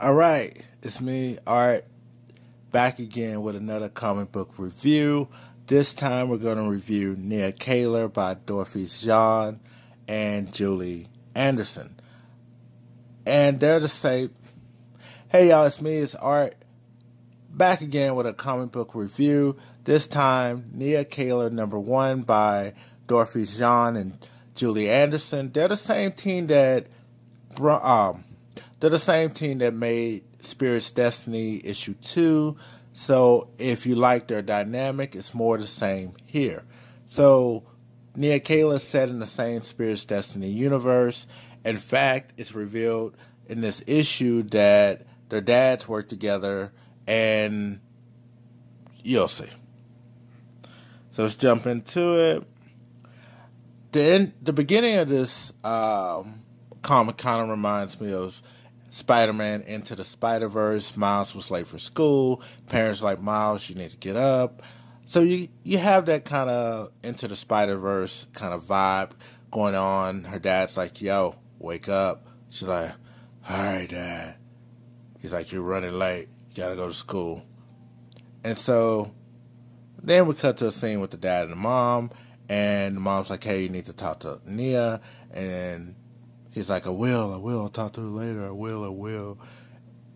All right, it's me, Art, back again with another comic book review. This time we're going to review Nia Caler by Dorphise Jean and Julie Anderson. And they're the same. Hey y'all, it's me, it's Art, back again with a comic book review. This time, Nia Caler number one by Dorphise Jean and Julie Anderson. They're the same team that um, they're the same team that made Spirit's Destiny issue two. So if you like their dynamic, it's more the same here. So Nia is set in the same Spirit's Destiny universe. In fact, it's revealed in this issue that their dads work together, and you'll see. So let's jump into it. The the beginning of this um, comic kind of reminds me of Spider Man Into the Spider Verse. Miles was late for school. Parents like Miles, you need to get up. So you you have that kind of Into the Spider Verse kind of vibe going on. Her dad's like, "Yo, wake up." She's like, "All right, Dad." He's like, "You're running late. You gotta go to school." And so then we cut to a scene with the dad and the mom, and the mom's like, "Hey, you need to talk to Nia," and He's like, I will, I will. I'll talk to her later. I will, I will.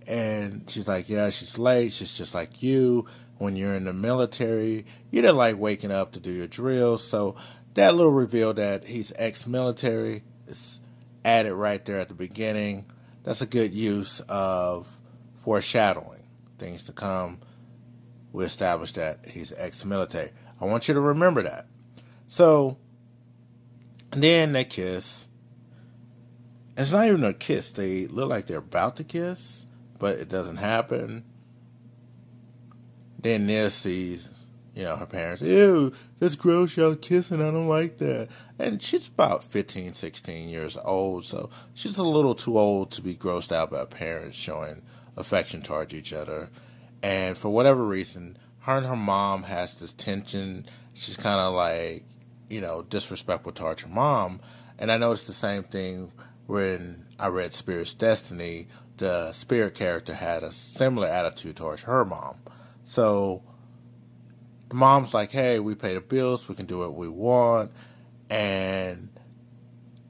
And she's like, Yeah, she's late. She's just like you. When you're in the military, you don't like waking up to do your drills. So that little reveal that he's ex military is added right there at the beginning. That's a good use of foreshadowing things to come. We established that he's ex military. I want you to remember that. So then they kiss it's not even a kiss. They look like they're about to kiss, but it doesn't happen. Then Nia sees, you know, her parents, ew, this gross, y'all kissing, I don't like that. And she's about 15, 16 years old, so she's a little too old to be grossed out by parents showing affection towards each other. And for whatever reason, her and her mom has this tension. She's kind of like, you know, disrespectful towards her mom. And I noticed the same thing when I read Spirit's Destiny, the Spirit character had a similar attitude towards her mom. So the mom's like, hey, we pay the bills, we can do what we want. And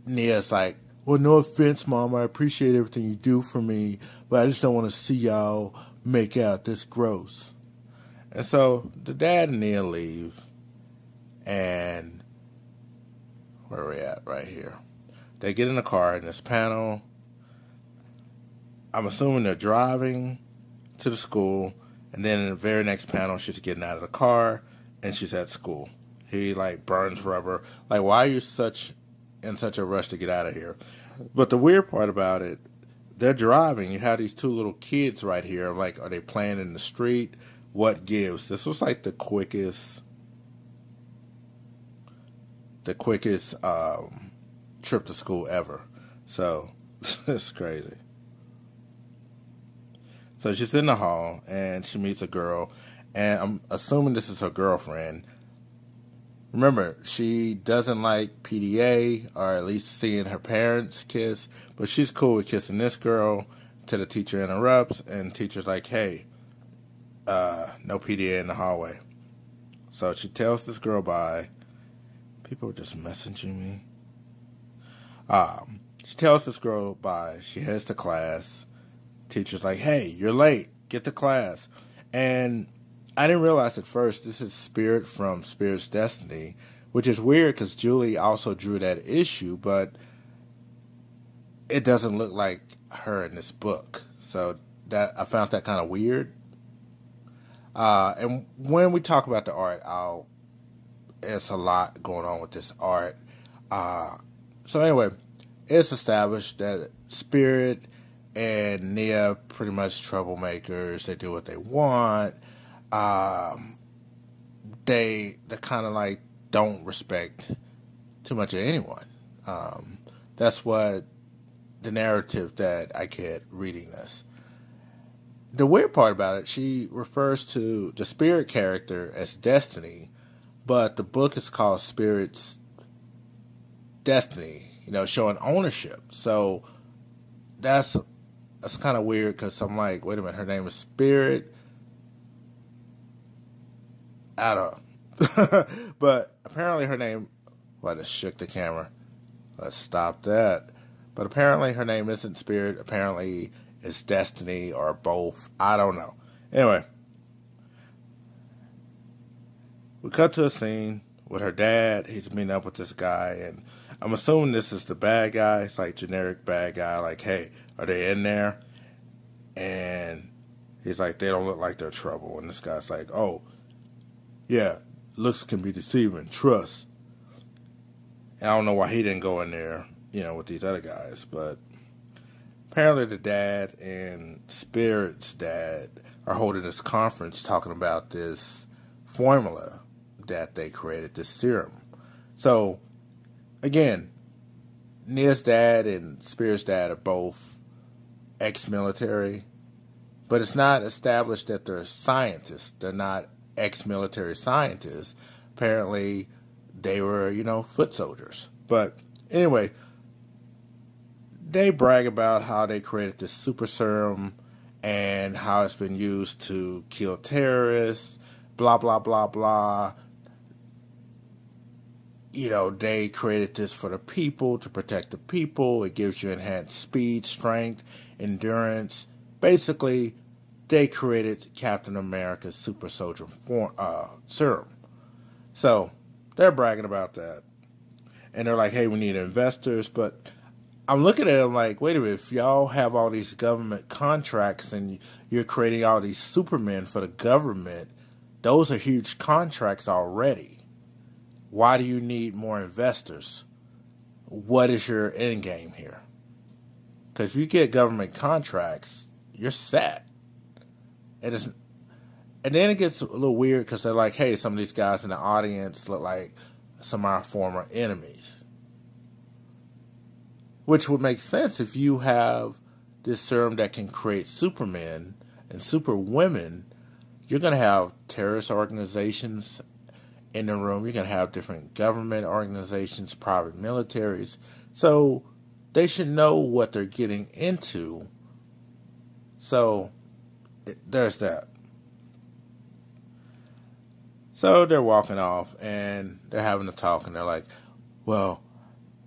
Nia's like, well, no offense, mom, I appreciate everything you do for me, but I just don't want to see y'all make out this gross. And so the dad and Nia leave, and where are we at right here? They get in the car in this panel. I'm assuming they're driving to the school, and then in the very next panel, she's getting out of the car and she's at school. He like burns rubber. Like, why are you such in such a rush to get out of here? But the weird part about it, they're driving. You have these two little kids right here. I'm Like, are they playing in the street? What gives? This was like the quickest, the quickest um, trip to school ever. So it's crazy. So she's in the hall and she meets a girl, and I'm assuming this is her girlfriend. Remember, she doesn't like PDA or at least seeing her parents kiss, but she's cool with kissing this girl. Till the teacher interrupts, and teacher's like, "Hey, uh, no PDA in the hallway." So she tells this girl bye. People are just messaging me. Um, she tells this girl bye. She heads to class. Teacher's like, hey, you're late. Get to class. And I didn't realize at first this is Spirit from Spirit's Destiny, which is weird because Julie also drew that issue, but it doesn't look like her in this book. So that I found that kind of weird. Uh, and when we talk about the art, I'll it's a lot going on with this art. Uh, so anyway, it's established that Spirit and Nia pretty much troublemakers. They do what they want. Um, they they kind of like don't respect too much of anyone. Um, that's what the narrative that I get reading this. The weird part about it, she refers to the spirit character as Destiny, but the book is called Spirit's Destiny, you know, showing ownership. So that's that's kind of weird because I'm like, wait a minute, her name is Spirit. I don't know. but apparently her name, well, I just shook the camera. Let's stop that. But apparently her name isn't Spirit. Apparently it's Destiny or both. I don't know. Anyway, we cut to a scene with her dad. He's meeting up with this guy, and I'm assuming this is the bad guy. It's like generic bad guy. Like, hey, are they in there? And he's like, they don't look like they're trouble. And this guy's like, oh, yeah, looks can be deceiving. Trust. And I don't know why he didn't go in there, you know, with these other guys, but apparently the dad and Spirit's dad are holding this conference talking about this formula that they created, this serum. So, again, Nia's dad and Spirit's dad are both ex military, but it's not established that they're scientists. They're not ex military scientists. Apparently, they were, you know, foot soldiers. But anyway, they brag about how they created this super serum and how it's been used to kill terrorists, blah, blah, blah, blah. You know, they created this for the people, to protect the people. It gives you enhanced speed, strength, endurance. Basically, they created Captain America's super soldier form, uh, serum. So, they're bragging about that. And they're like, hey, we need investors. But I'm looking at them like, wait a minute, if y'all have all these government contracts and you're creating all these supermen for the government, those are huge contracts already. Why do you need more investors? What is your end game here? Because if you get government contracts, you're set. And it's and then it gets a little weird because they're like, hey, some of these guys in the audience look like some of our former enemies. Which would make sense if you have this serum that can create supermen and superwomen. You're going to have terrorist organizations in the room. Going to have different government organizations, private militaries. So they should know what they're getting into. So it, there's that. So they're walking off and they're having a talk and they're like, well,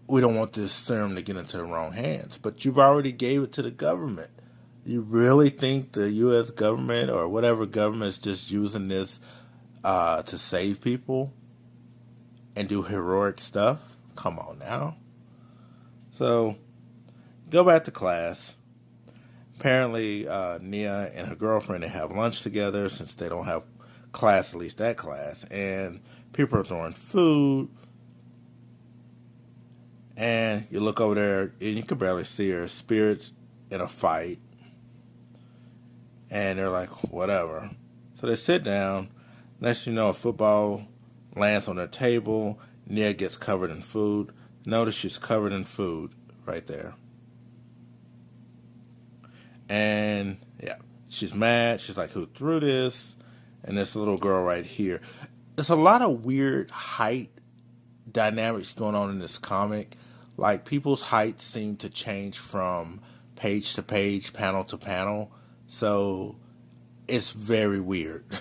we don't want this serum to get into the wrong hands, but you've already gave it to the government. You really think the U.S. government or whatever government is just using this uh, to save people and do heroic stuff? Come on now. So go back to class. Apparently, uh, Nia and her girlfriend they have lunch together since they don't have class, at least that class, and people are throwing food. And you look over there, and you can barely see her. Spirits in a fight. And they're like, whatever. So they sit down. Next you know, a football lands on their table. Nia gets covered in food. Notice she's covered in food right there. And yeah, she's mad. She's like, who threw this? and this little girl right here. There's a lot of weird height dynamics going on in this comic. Like people's heights seem to change from page to page, panel to panel. So it's very weird.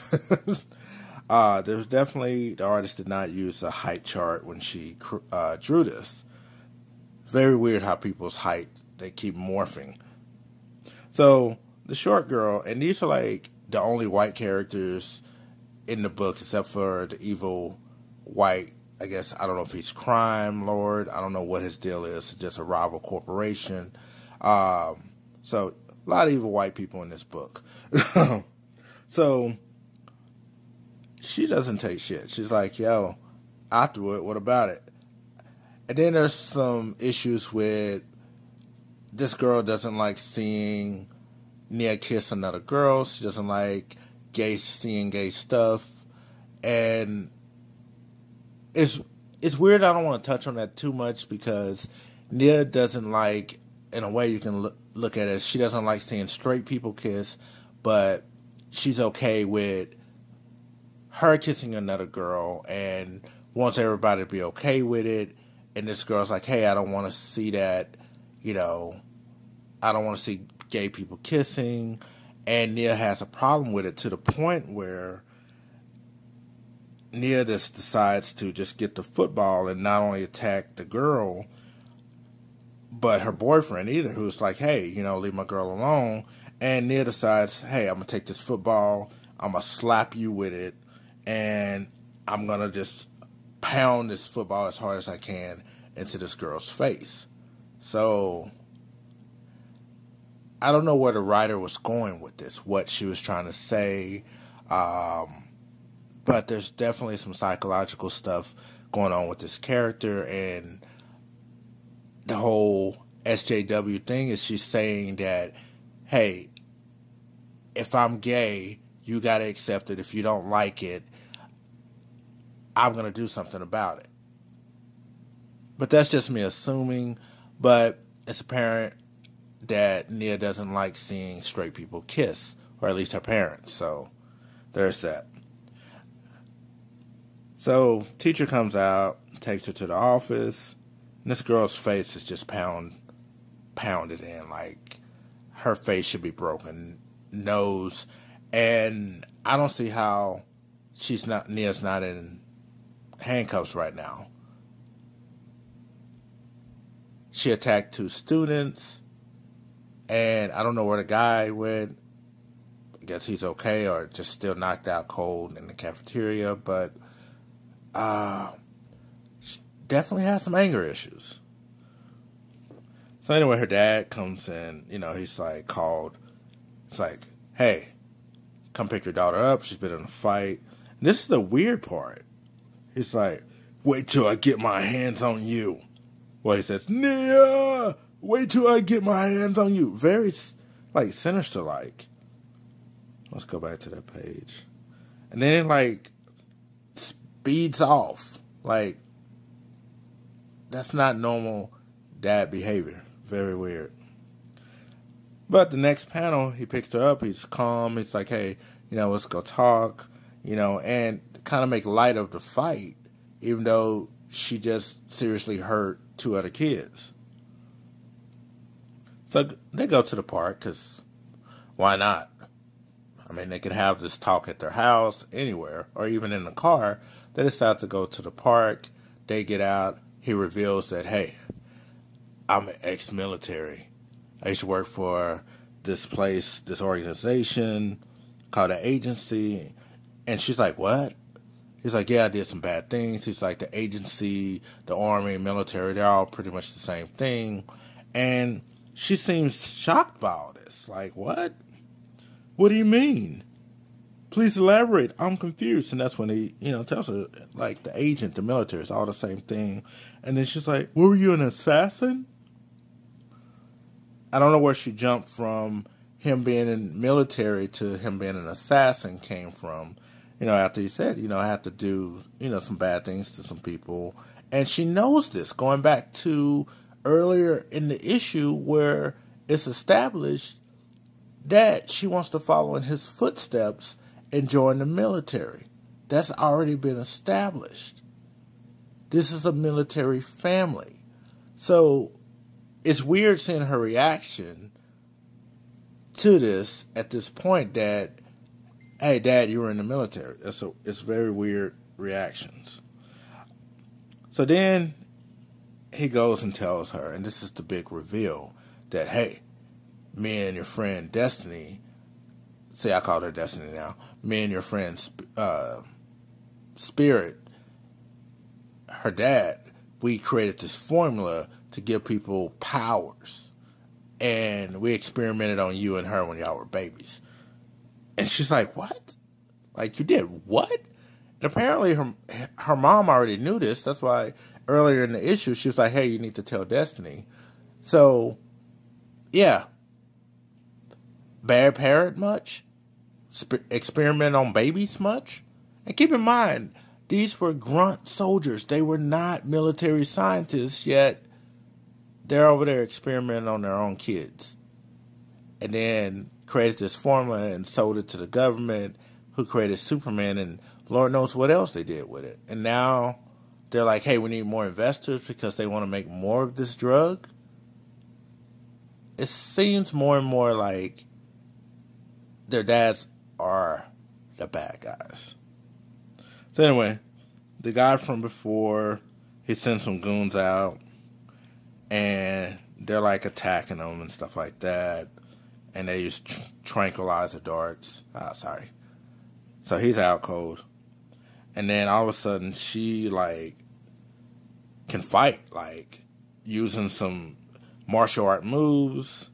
uh, there's definitely the artist did not use a height chart when she uh, drew this. Very weird how people's height they keep morphing. So the short girl, and these are like the only white characters in the book, except for the evil white. I guess I don't know if he's crime lord. I don't know what his deal is. Just a rival corporation. Um, so a lot of evil white people in this book. so she doesn't take shit. She's like, "Yo, I threw it. What about it?" And then there's some issues with this girl doesn't like seeing Nia kiss another girl. She doesn't like gay seeing gay stuff, and it's it's weird. I don't want to touch on that too much because Nia doesn't like. In a way, you can look, look at it. She doesn't like seeing straight people kiss, but she's okay with her kissing another girl and wants everybody to be okay with it. And this girl's like, "Hey, I don't want to see that. You know, I don't want to see gay people kissing, and Nia has a problem with it to the point where Nia just decides to just get the football and not only attack the girl, but her boyfriend either, who's like, hey, you know, leave my girl alone. And Nia decides, hey, I'm gonna take this football, I'm gonna slap you with it, and I'm gonna just pound this football as hard as I can into this girl's face. So I don't know where the writer was going with this, what she was trying to say. Um, but there's definitely some psychological stuff going on with this character and the whole SJW thing is she's saying that, hey, if I'm gay, you got to accept it. If you don't like it, I'm going to do something about it. But that's just me assuming. But it's apparent that Nia doesn't like seeing straight people kiss, or at least her parents. So there's that. So teacher comes out, takes her to the office, this girl's face is just pound pounded in like her face should be broken, nose, and I don't see how she's not Nia's not in handcuffs right now. She attacked two students, and I don't know where the guy went. I guess he's okay or just still knocked out cold in the cafeteria, but uh, definitely has some anger issues. So anyway, her dad comes in. You know, he's like called. It's like, hey, come pick your daughter up. She's been in a fight. And this is the weird part. He's like, wait till I get my hands on you. Well, he says, Nia, wait till I get my hands on you. Very like sinister like. Let's go back to that page. And then like speeds off. Like, that's not normal dad behavior. Very weird. But the next panel, he picks her up. He's calm. He's like, hey, you know, let's go talk, you know, and kind of make light of the fight, even though she just seriously hurt two other kids. So they go to the park because why not? I mean, they can have this talk at their house, anywhere, or even in the car. They decide to go to the park. They get out. He reveals that, hey, I'm an ex military. I used to work for this place, this organization called an agency. And she's like, what? He's like, yeah, I did some bad things. He's like, the agency, the army, military, they're all pretty much the same thing. And she seems shocked by all this. Like, what? What do you mean? Please elaborate. I'm confused. And that's when he, you know, tells her, like, the agent, the military, is all the same thing. And then she's like, Were you an assassin? I don't know where she jumped from him being in military to him being an assassin came from. You know, after he said, you know, I have to do, you know, some bad things to some people. And she knows this, going back to earlier in the issue where it's established that she wants to follow in his footsteps and join the military. That's already been established. This is a military family. So it's weird seeing her reaction to this at this point that, hey, dad, you were in the military. That's a, it's very weird reactions. So then he goes and tells her, and this is the big reveal, that, hey, me and your friend Destiny say I call her Destiny now. Me and your friend uh, Spirit, her dad, we created this formula to give people powers, and we experimented on you and her when y'all were babies. And she's like, "What? Like you did what?" And apparently, her her mom already knew this. That's why earlier in the issue, she was like, "Hey, you need to tell Destiny." So, yeah, bear parrot much? Sp- experiment on babies much? And keep in mind, these were grunt soldiers. They were not military scientists, yet they're over there experimenting on their own kids. And then created this formula and sold it to the government, who created Superman, and Lord knows what else they did with it. And now they're like, hey, we need more investors because they want to make more of this drug. it seems more and more like their dads are the bad guys. So anyway, the guy from before, he sends some goons out, and they're like attacking them and stuff like that, and they use tr- tranquilizer darts. Ah, sorry. So he's out cold, and then all of a sudden she like can fight, like using some martial art moves.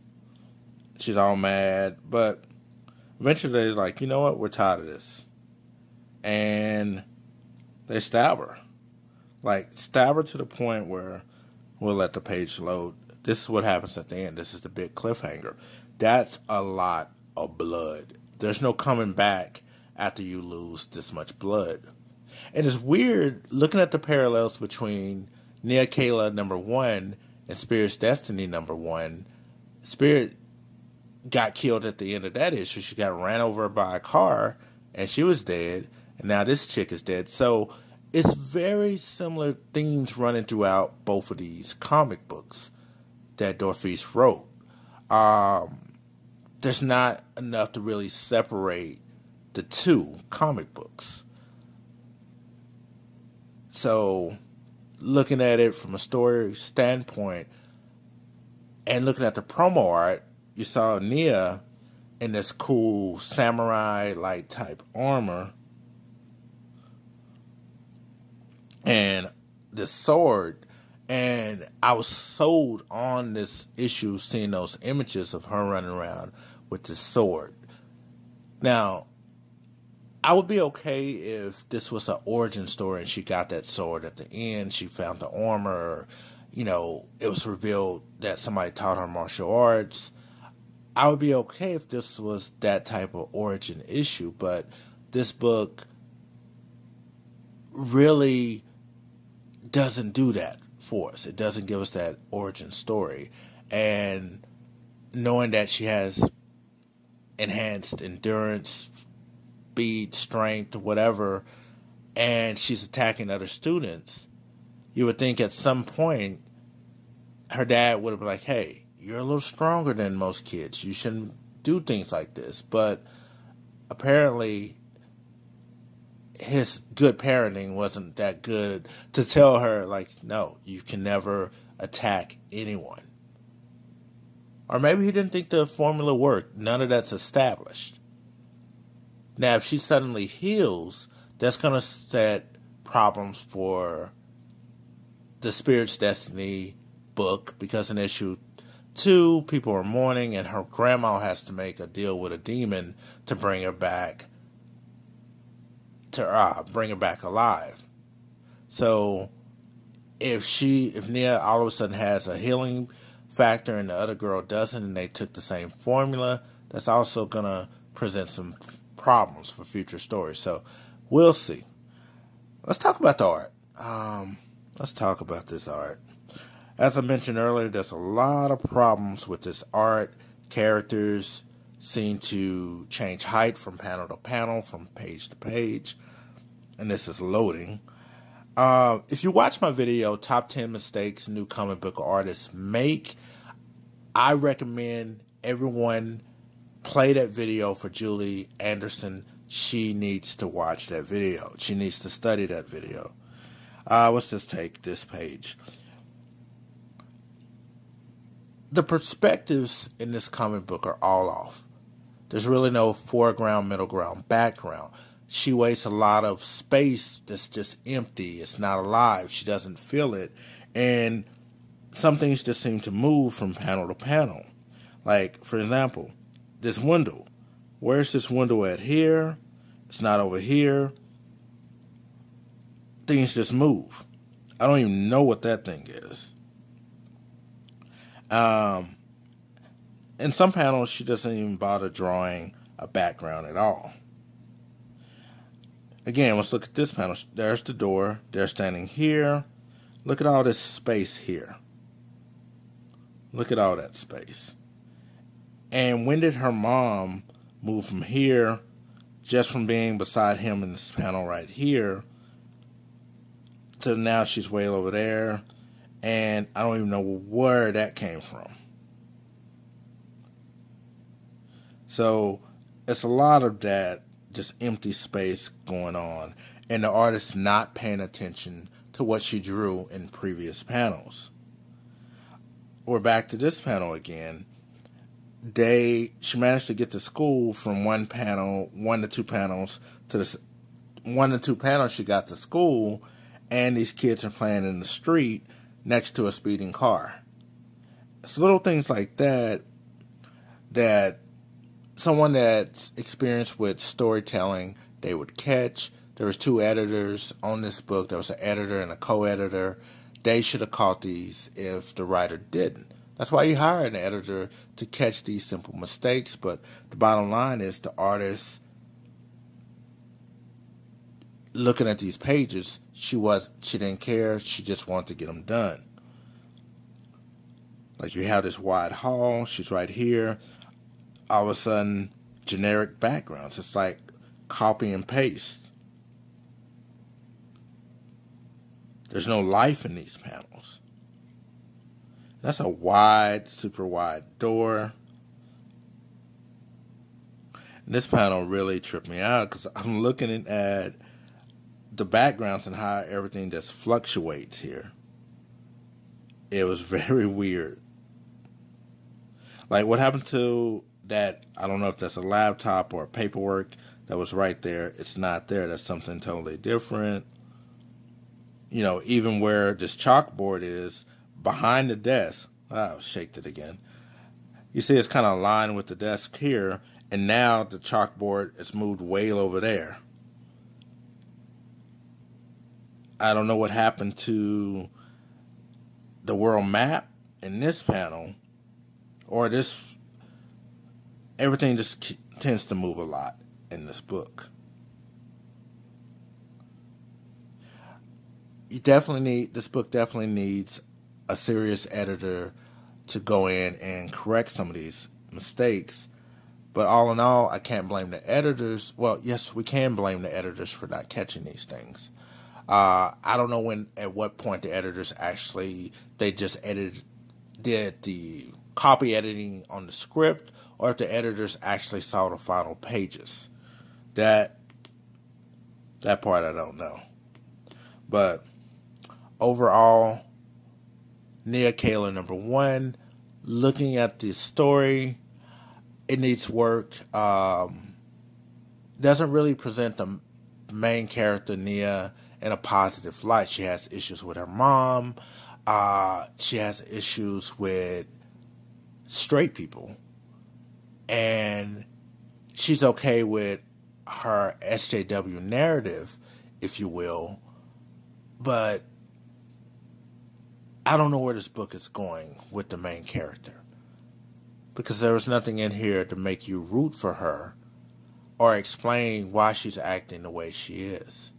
She's all mad, but eventually they're like, you know what, we're tired of this. And they stab her. Like, stab her to the point where we'll let the page load. This is what happens at the end. This is the big cliffhanger. That's a lot of blood. There's no coming back after you lose this much blood. And it's weird looking at the parallels between Nia Caler number one and Spirit's Destiny number one. Spirit got killed at the end of that issue. She got ran over by a car and she was dead. And now this chick is dead. So it's very similar themes running throughout both of these comic books that Dorphise wrote. Um, there's not enough to really separate the two comic books. So, looking at it from a story standpoint and looking at the promo art, you saw Nia in this cool samurai like type armor and the sword and I was sold on this issue seeing those images of her running around with the sword. Now, I would be okay if this was an origin story and she got that sword at the end, she found the armor, you know, it was revealed that somebody taught her martial arts. I would be okay if this was that type of origin issue, but this book really doesn't do that for us. It doesn't give us that origin story. And knowing that she has enhanced endurance, speed, strength, whatever, and she's attacking other students, you would think at some point her dad would have been like, hey, you're a little stronger than most kids. You shouldn't do things like this. But apparently his good parenting wasn't that good to tell her like no you can never attack anyone. Or maybe he didn't think the formula worked. None of that's established. Now if she suddenly heals that's going to set problems for the spirit's destiny book because in issue two people are mourning and her grandma has to make a deal with a demon to bring her back to bring her back alive. So if she, if Nia all of a sudden has a healing factor and the other girl doesn't, and they took the same formula, that's also gonna present some problems for future stories. So we'll see. Let's talk about the art. Um, let's talk about this art. As I mentioned earlier, there's a lot of problems with this art. Characters seem to change height from panel to panel, from page to page. And this is loading. Uh, if you watch my video, Top 10 Mistakes New Comic Book Artists Make, I recommend everyone play that video for Julie Anderson. She needs to watch that video. She needs to study that video. Uh, let's just take this page the perspectives in this comic book are all off. There's really no foreground, middle ground, background. She wastes a lot of space that's just empty. It's not alive. She doesn't feel it. And some things just seem to move from panel to panel. Like, for example, this window. Where's this window at here? It's not over here. Things just move. I don't even know what that thing is. Um, in some panels, she doesn't even bother drawing a background at all. Again, let's look at this panel. There's the door. They're standing here. Look at all this space here. Look at all that space. And when did her mom move from here, just from being beside him in this panel right here, to now she's way over there, and I don't even know where that came from. So it's a lot of that just empty space going on, and the artist not paying attention to what she drew in previous panels. We're back to this panel again. They she managed to get to school from one panel, one to two panels to the one to two panels she got to school, and these kids are playing in the street next to a speeding car. It's little things like that that someone that's experienced with storytelling they would catch. There was two editors on this book. There was an editor and a co-editor. They should have caught these if the writer didn't. That's why you hire an editor to catch these simple mistakes. But the bottom line is the artist looking at these pages, she was she didn't care. She just wanted to get them done. Like you have this wide hall. She's right here. All of a sudden, generic backgrounds. It's like copy and paste. There's no life in these panels. That's a wide, super wide door. And this panel really tripped me out because I'm looking at the backgrounds and how everything just fluctuates here. It was very weird. Like what happened to that? I don't know if that's a laptop or paperwork that was right there. It's not there. That's something totally different. You know, even where this chalkboard is behind the desk. I'll shake it again. You see, it's kind of aligned with the desk here, and now the chalkboard is moved way over there. I don't know what happened to the world map in this panel, or this. Everything just tends to move a lot in this book. You definitely need this book. Definitely needs a serious editor to go in and correct some of these mistakes. But all in all, I can't blame the editors. Well, yes, we can blame the editors for not catching these things. Uh, I don't know when at what point the editors actually they just edited did the copy editing on the script or if the editors actually saw the final pages. That that part I don't know. But overall, Nia Caler number one, looking at the story, it needs work. Um, doesn't really present the main character Nia in a positive light. She has issues with her mom. Uh, she has issues with straight people. And she's okay with her SJW narrative, if you will. But I don't know where this book is going with the main character. Because there was nothing in here to make you root for her or explain why she's acting the way she is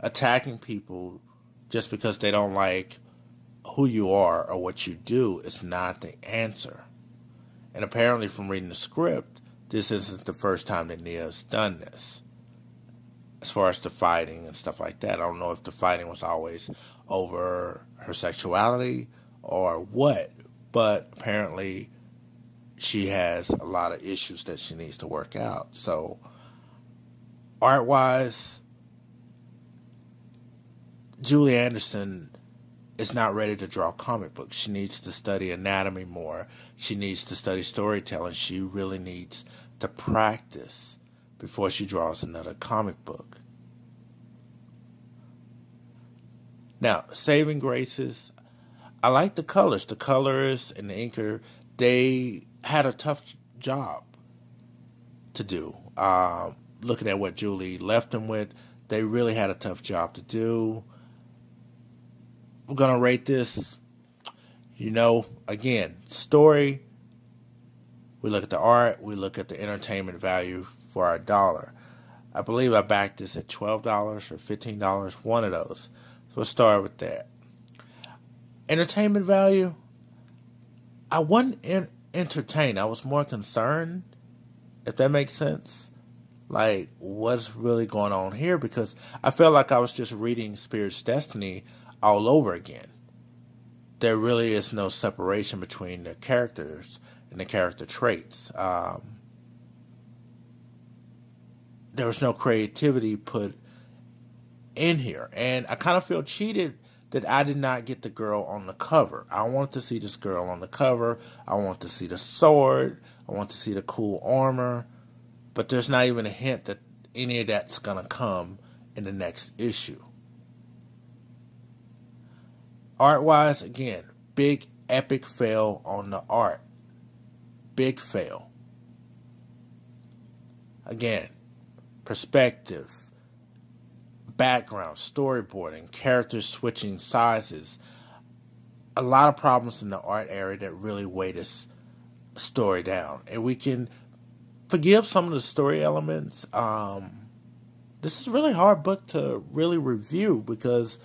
attacking people just because they don't like who you are or what you do is not the answer. And apparently, from reading the script, this isn't the first time that Nia's done this. As far as the fighting and stuff like that, I don't know if the fighting was always over her sexuality or what, but apparently she has a lot of issues that she needs to work out. So, art wise, Julie Anderson is not ready to draw comic books. She needs to study anatomy more. She needs to study storytelling. She really needs to practice before she draws another comic book. Now, Saving Graces, I like the colors. The colors and the inker, they had a tough job to do. Um, looking at what Julie left them with, they really had a tough job to do. I'm going to rate this, you know, again, story. We look at the art, we look at the entertainment value for our dollar. I believe I backed this at $12 or $15, one of those. So let's start with that. Entertainment value, I wasn't in, entertained. I was more concerned, if that makes sense. Like, what's really going on here? Because I felt like I was just reading Spirit's Destiny all over again. There really is no separation between the characters and the character traits. Um, there was no creativity put in here, and I kind of feel cheated that I did not get the girl on the cover. I want to see this girl on the cover. I want to see the sword. I want to see the cool armor. But there's not even a hint that any of that's going to come in the next issue. Art wise, again, big epic fail on the art. Big fail. Again, perspective, background, storyboarding, characters switching sizes. A lot of problems in the art area that really weigh this story down. And we can forgive some of the story elements. Um, this is a really hard book to really review because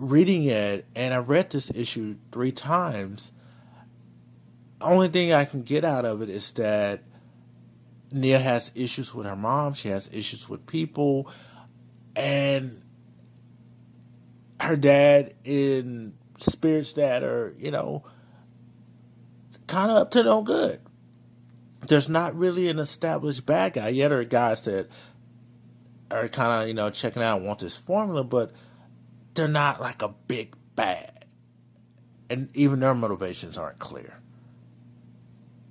reading it, and I read this issue three times. Only thing I can get out of it is that Nia has issues with her mom. She has issues with people, and her dad in spirits that are you know kind of up to no good. There's not really an established bad guy yet, or guys that are kind of you know checking out and want this formula, but they're not like a big bad. And even their motivations aren't clear.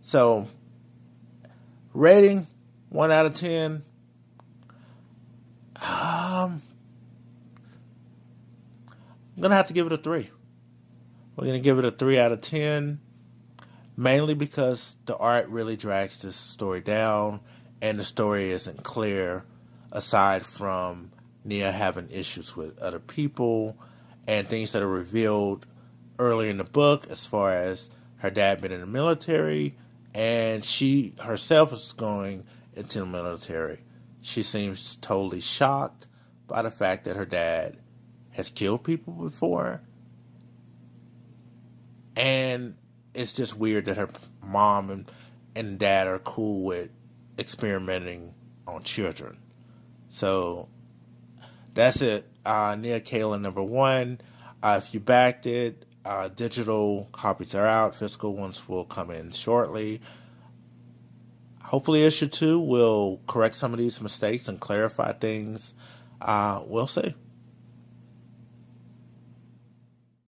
So, rating 1 out of 10. Um, I'm going to have to give it a 3. We're going to give it a 3 out of 10, mainly because the art really drags this story down and the story isn't clear aside from Nia having issues with other people and things that are revealed early in the book as far as her dad being in the military and she herself is going into the military. She seems totally shocked by the fact that her dad has killed people before. And it's just weird that her mom and, and dad are cool with experimenting on children. So that's it. Uh, Nia number one. Uh, if you backed it, uh, digital copies are out. Physical ones will come in shortly. Hopefully, issue two will correct some of these mistakes and clarify things. Uh, we'll see.